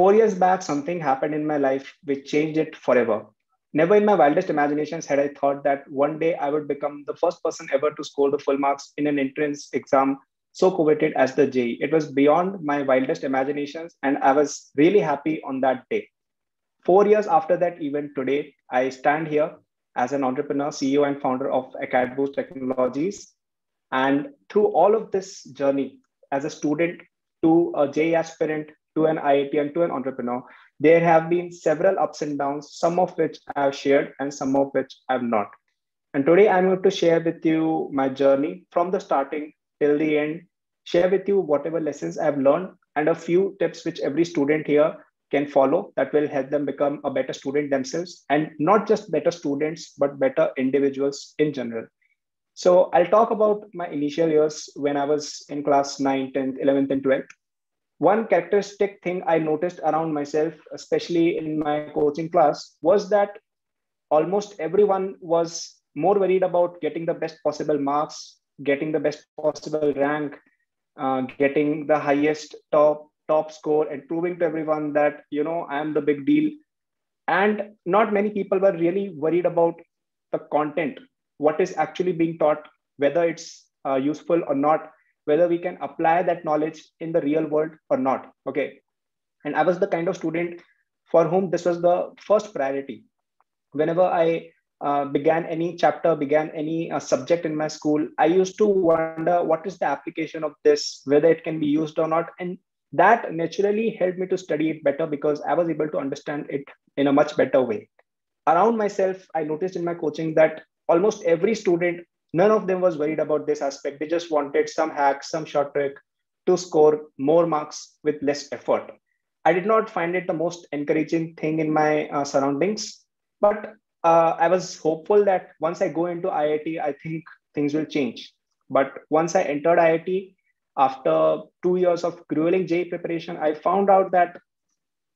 four years back, something happened in my life which changed it forever. Never in my wildest imaginations had I thought that one day I would become the first person ever to score the full marks in an entrance exam so coveted as the JEE. It was beyond my wildest imaginations, and I was really happy on that day. Four years after that event today, I stand here as an entrepreneur, CEO, and founder of AcadBoost Technologies. And through all of this journey, as a student to a aspirant to an IIT and to an entrepreneur, there have been several ups and downs, some of which I have shared and some of which I have not. And today I'm going to share with you my journey from the starting till the end, share with you whatever lessons I've learned and a few tips which every student here can follow that will help them become a better student themselves and not just better students but better individuals in general so i'll talk about my initial years when i was in class 9 10th 11th and 12th one characteristic thing i noticed around myself especially in my coaching class was that almost everyone was more worried about getting the best possible marks getting the best possible rank uh, getting the highest top top score and proving to everyone that you know i am the big deal. And not many people were really worried about the content what is actually being taught whether it's uh, useful or not whether we can apply that knowledge in the real world or not okay? And i was the kind of student for whom this was the first priority. Whenever i uh, began any chapter began any uh, subject in my school i used to wonder what is the application of this whether it can be used or not. And that naturally helped me to study it better because I was able to understand it in a much better way. Around myself, I noticed in my coaching that almost every student, none of them was worried about this aspect. They just wanted some hack, some short trick to score more marks with less effort. I did not find it the most encouraging thing in my uh, surroundings, but uh, I was hopeful that once I go into IIT, I think things will change. But once I entered IIT, after two years of grueling JEE preparation, I found out that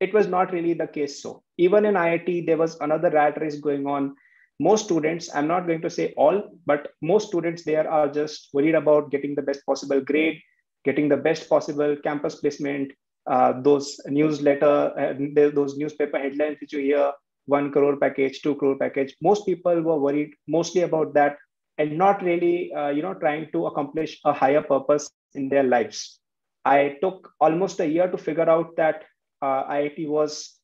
it was not really the case. So even in IIT, there was another rat race going on. Most students, I'm not going to say all, but most students there are just worried about getting the best possible grade, getting the best possible campus placement, uh, those newsletter, uh, those newspaper headlines which you hear, one crore package, two crore package. Most people were worried mostly about that and not really, uh, you know, trying to accomplish a higher purpose in their lives. I took almost a year to figure out that uh, IIT was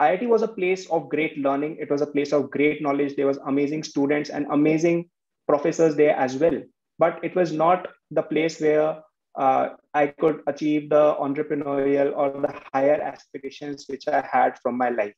IIT was a place of great learning. It was a place of great knowledge. There was amazing students and amazing professors there as well. But it was not the place where uh, I could achieve the entrepreneurial or the higher aspirations which I had from my life.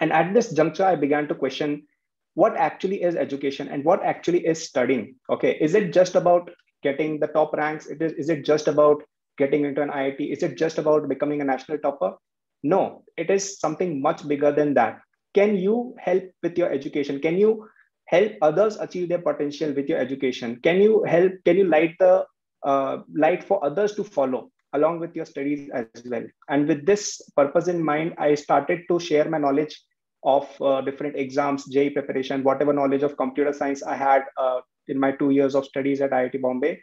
And at this juncture, I began to question what actually is education and what actually is studying. Okay, is it just about getting the top ranks? It is, is it just about getting into an IIT? Is it just about becoming a national topper? No, it is something much bigger than that. Can you help with your education? Can you help others achieve their potential with your education? Can you help? Can you light the uh, light for others to follow along with your studies as well? And with this purpose in mind, I started to share my knowledge of uh, different exams, JEE preparation, whatever knowledge of computer science I had uh, in my two years of studies at IIT Bombay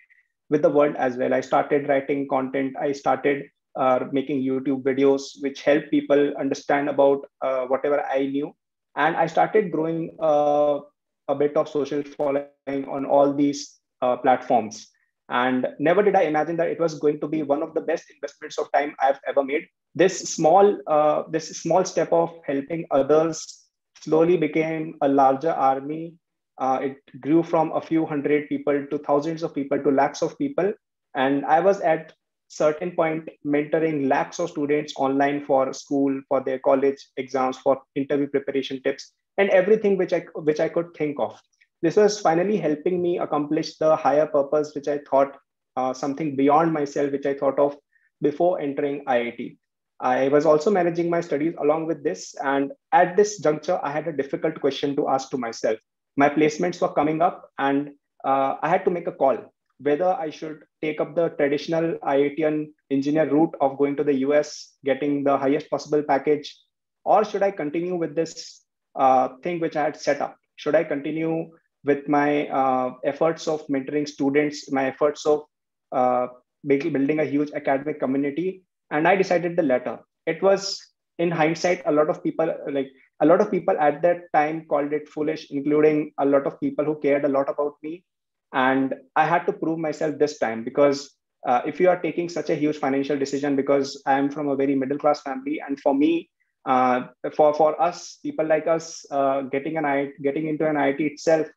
with the world as well. I started writing content. I started uh, making YouTube videos, which help people understand about uh, whatever I knew. And I started growing uh, a bit of social following on all these uh, platforms. And never did I imagine that it was going to be one of the best investments of time I've ever made. This small, uh, this small step of helping others slowly became a larger army uh, it grew from a few hundred people to thousands of people to lakhs of people. And I was at certain point mentoring lakhs of students online for school, for their college exams, for interview preparation tips, and everything which I which I could think of. This was finally helping me accomplish the higher purpose, which I thought uh, something beyond myself, which I thought of before entering IIT. I was also managing my studies along with this. And at this juncture, I had a difficult question to ask to myself my placements were coming up and uh, I had to make a call whether I should take up the traditional IITian engineer route of going to the US, getting the highest possible package, or should I continue with this uh, thing which I had set up? Should I continue with my uh, efforts of mentoring students, my efforts of uh, building a huge academic community? And I decided the latter. it was in hindsight, a lot of people like a lot of people at that time called it foolish, including a lot of people who cared a lot about me. And I had to prove myself this time because uh, if you are taking such a huge financial decision, because I am from a very middle class family, and for me, uh, for for us, people like us, uh, getting an I, getting into an IIT itself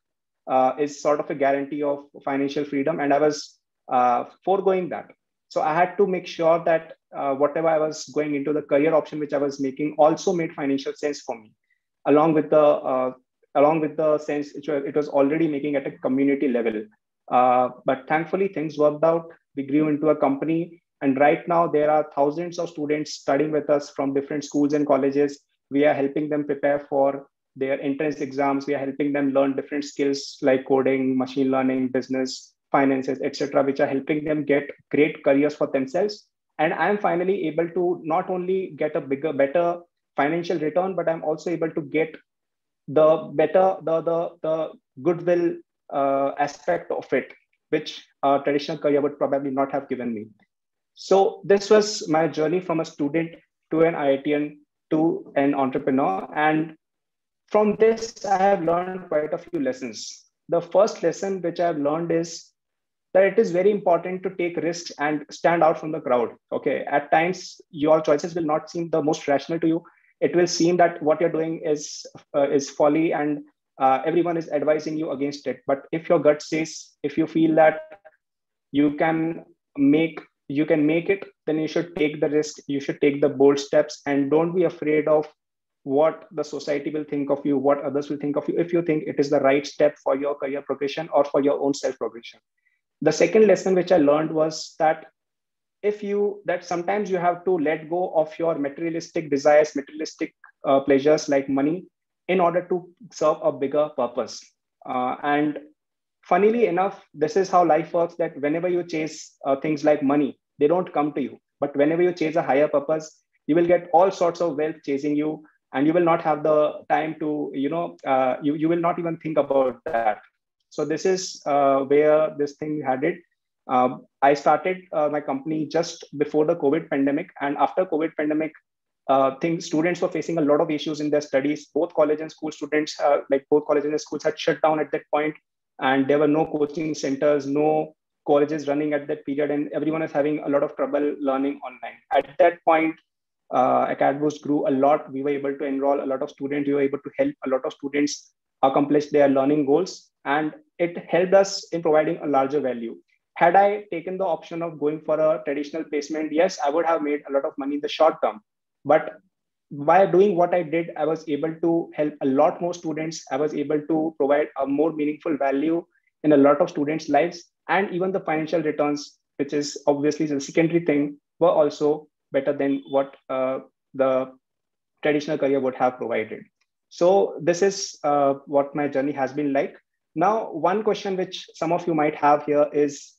uh, is sort of a guarantee of financial freedom, and I was uh, foregoing that. So I had to make sure that uh, whatever I was going into the career option which I was making also made financial sense for me, along with the along with the sense it was already making at a community level. Uh, but thankfully, things worked out. We grew into a company, and right now there are thousands of students studying with us from different schools and colleges. We are helping them prepare for their entrance exams. We are helping them learn different skills like coding, machine learning, business, finances, etc., which are helping them get great careers for themselves and i'm finally able to not only get a bigger better financial return but i'm also able to get the better the the, the goodwill uh, aspect of it which a traditional career would probably not have given me so this was my journey from a student to an iitian to an entrepreneur and from this i have learned quite a few lessons the first lesson which i have learned is that it is very important to take risks and stand out from the crowd. Okay, at times your choices will not seem the most rational to you. It will seem that what you're doing is uh, is folly, and uh, everyone is advising you against it. But if your gut says, if you feel that you can make you can make it, then you should take the risk. You should take the bold steps, and don't be afraid of what the society will think of you, what others will think of you. If you think it is the right step for your career progression or for your own self progression the second lesson which i learned was that if you that sometimes you have to let go of your materialistic desires materialistic uh, pleasures like money in order to serve a bigger purpose. Uh, and funnily enough this is how life works that whenever you chase uh, things like money they don't come to you. But whenever you chase a higher purpose you will get all sorts of wealth chasing you and you will not have the time to you know uh, you, you will not even think about that. So this is uh, where this thing had it. Uh, I started uh, my company just before the COVID pandemic, and after COVID pandemic, uh, things students were facing a lot of issues in their studies. Both college and school students, uh, like both colleges and schools, had shut down at that point, and there were no coaching centers, no colleges running at that period, and everyone is having a lot of trouble learning online. At that point, uh, AcadBoost grew a lot. We were able to enroll a lot of students. We were able to help a lot of students accomplish their learning goals and it helped us in providing a larger value had i taken the option of going for a traditional placement yes i would have made a lot of money in the short term. But by doing what i did i was able to help a lot more students. I was able to provide a more meaningful value in a lot of students lives. And even the financial returns which is obviously the secondary thing were also better than what uh, the traditional career would have provided. So this is uh, what my journey has been like. Now, one question which some of you might have here is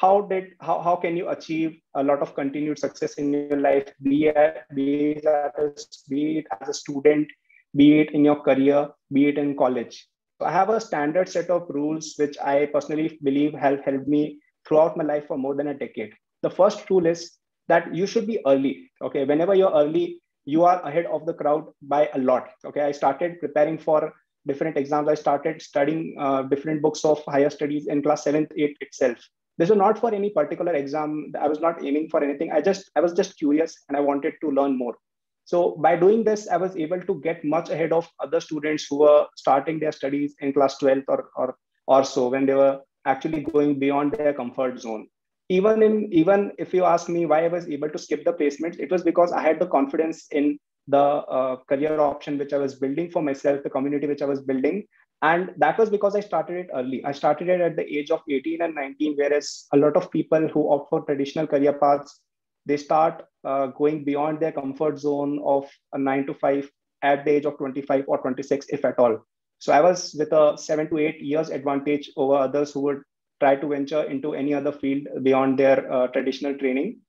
how did how, how can you achieve a lot of continued success in your life, be it, be it, as, be it as a student, be it in your career, be it in college. So I have a standard set of rules which I personally believe have helped me throughout my life for more than a decade. The first rule is that you should be early. Okay, whenever you're early, you are ahead of the crowd by a lot. Okay, I started preparing for different exams. I started studying uh, different books of higher studies in class seventh, eighth itself. This was not for any particular exam. I was not aiming for anything. I just I was just curious and I wanted to learn more. So by doing this, I was able to get much ahead of other students who were starting their studies in class 12th or or, or so when they were actually going beyond their comfort zone. Even in even if you ask me why I was able to skip the placements, it was because I had the confidence in the uh, career option which I was building for myself, the community which I was building. And that was because I started it early. I started it at the age of 18 and 19, whereas a lot of people who opt for traditional career paths, they start uh, going beyond their comfort zone of a nine to five at the age of 25 or 26, if at all. So I was with a seven to eight years advantage over others who would try to venture into any other field beyond their uh, traditional training.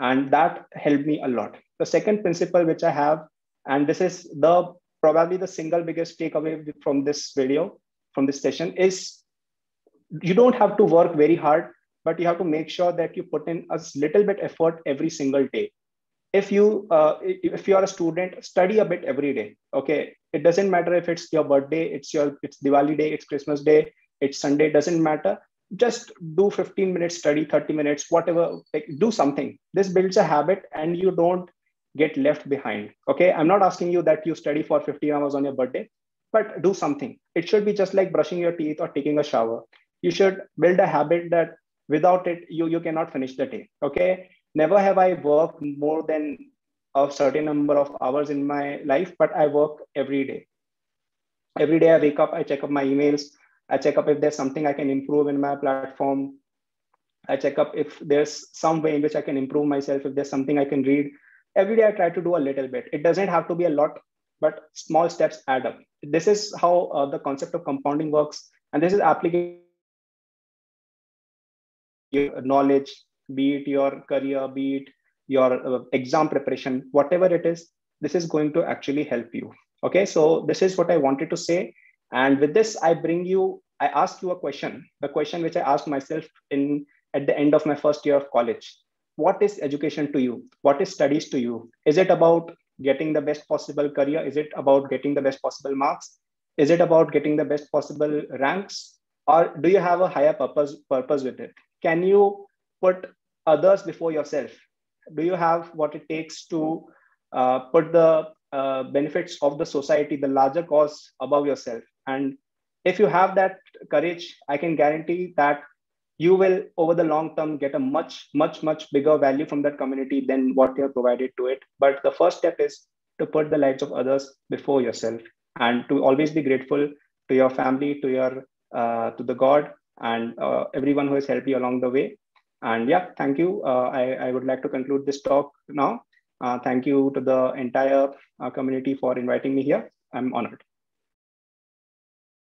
And that helped me a lot. The second principle which I have, and this is the probably the single biggest takeaway from this video, from this session, is you don't have to work very hard, but you have to make sure that you put in a little bit effort every single day. if you uh, if you are a student study a bit every day okay? It doesn't matter if it's your birthday it's your it's diwali day it's christmas day it's sunday doesn't matter. Just do 15 minutes study 30 minutes whatever like do something. This builds a habit and you don't get left behind. Okay? I'm not asking you that you study for 15 hours on your birthday but do something. It should be just like brushing your teeth or taking a shower. You should build a habit that without it you you cannot finish the day. Okay? Never have i worked more than a certain number of hours in my life but i work every day. Every day i wake up i check up my emails. I check up if there's something I can improve in my platform. I check up if there's some way in which I can improve myself, if there's something I can read. Every day I try to do a little bit. It doesn't have to be a lot, but small steps add up. This is how uh, the concept of compounding works. And this is applicable your knowledge, be it your career, be it your uh, exam preparation, whatever it is, this is going to actually help you. Okay, so this is what I wanted to say. And with this, I bring you, I ask you a question, the question which I asked myself in at the end of my first year of college. What is education to you? What is studies to you? Is it about getting the best possible career? Is it about getting the best possible marks? Is it about getting the best possible ranks? Or do you have a higher purpose, purpose with it? Can you put others before yourself? Do you have what it takes to uh, put the uh, benefits of the society, the larger cause above yourself? And if you have that courage, I can guarantee that you will, over the long term, get a much, much, much bigger value from that community than what you have provided to it. But the first step is to put the lives of others before yourself and to always be grateful to your family, to your uh, to the God, and uh, everyone who has helped you along the way. And yeah, thank you. Uh, I, I would like to conclude this talk now. Uh, thank you to the entire uh, community for inviting me here. I'm honored.